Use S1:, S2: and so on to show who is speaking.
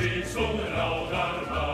S1: si zum rauch